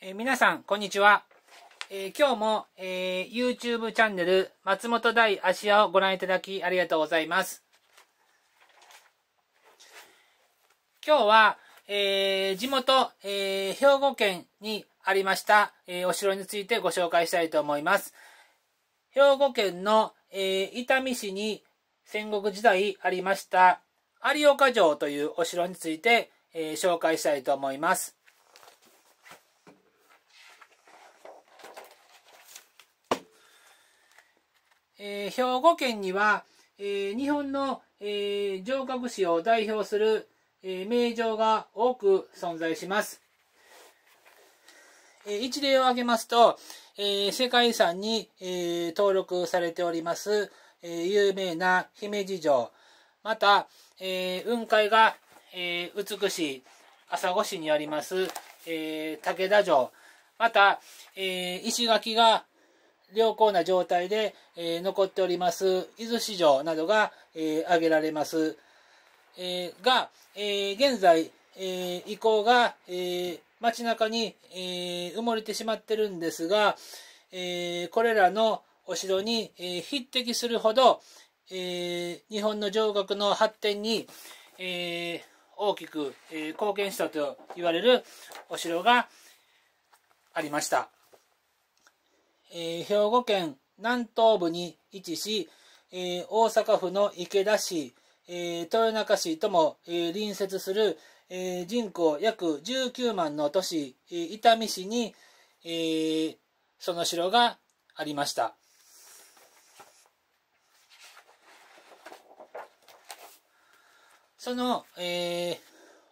えー、皆さん、こんにちは。えー、今日も、えー、YouTube チャンネル、松本大芦屋をご覧いただきありがとうございます。今日は、え地元、え兵庫県にありました、えお城についてご紹介したいと思います。兵庫県の、え伊丹市に戦国時代ありました有岡城というお城について、え紹介したいと思います。えー、兵庫県には、えー、日本の、えー、城郭史を代表する、え名城が多く存在します。え一例を挙げますと、え世界遺産に、え登録されております、え有名な姫路城、また、え雲海が、え美しい朝来市にあります、え武田城、また、え石垣が良好な状態で、えー、残っております伊豆市場などが、えー、挙げられます。えー、が、え現在、え遺構が、え街中に、え埋もれてしまってるんですが、えこれらのお城に、え匹敵するほど、え日本の城郭の発展に、え大きく、え貢献したと言われるお城がありました。えー、兵庫県南東部に位置し、えー、大阪府の池田市、えー、豊中市とも、え隣接する、え人口約19万の都市、え伊丹市に、えその城がありました。その、え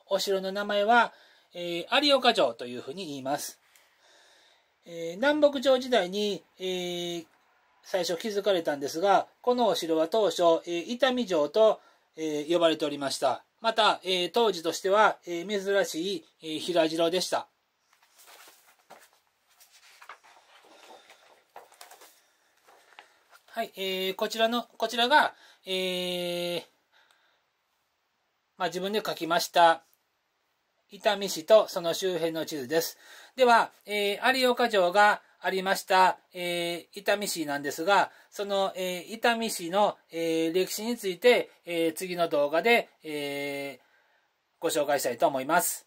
お城の名前は、え有岡城というふうに言います。えー、南北朝時代に、えー、最初築かれたんですが、このお城は当初、えー、伊丹城と、え呼ばれておりました。また、え当時としては、え珍しい、え平城でした。はい、えー、こちらの、こちらが、えー、まあ、自分で書きました、伊丹市とその周辺の地図です。では、えー、有岡城がありました、えー、伊丹市なんですが、その、えー、伊丹市の、えー、歴史について、えー、次の動画で、えー、ご紹介したいと思います。